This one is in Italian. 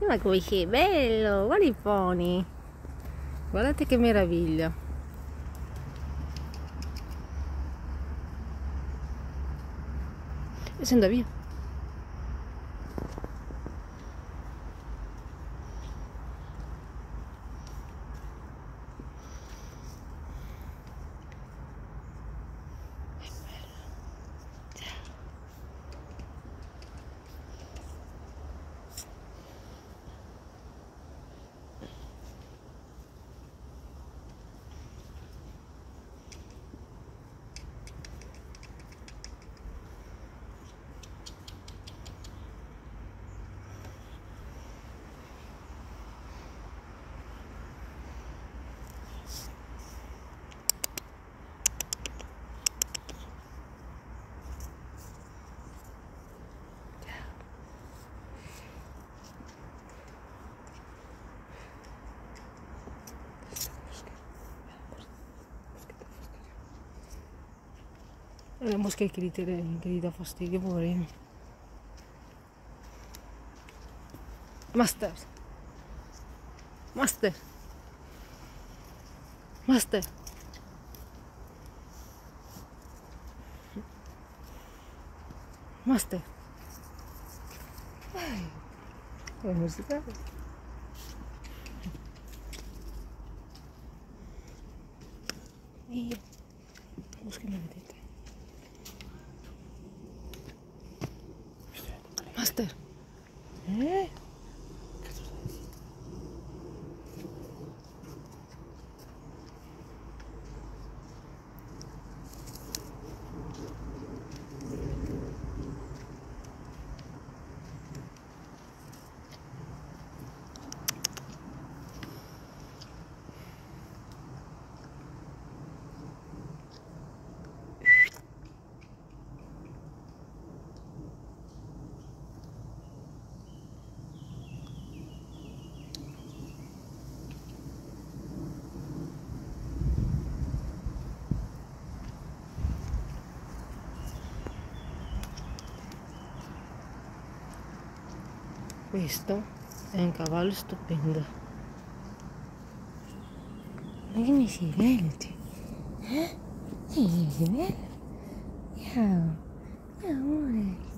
ma come che bello guarda i pony guardate che meraviglia e se andava via È eh, la che gli, tele, che gli dà fastidio, poverino. Master. Master. Master. Master. Vai. musica. Io. Mosca mi vedete. Master. Questo è un cavallo stupendo. Ma che mi si vede? Eh? Mi si vede? Ciao, amore.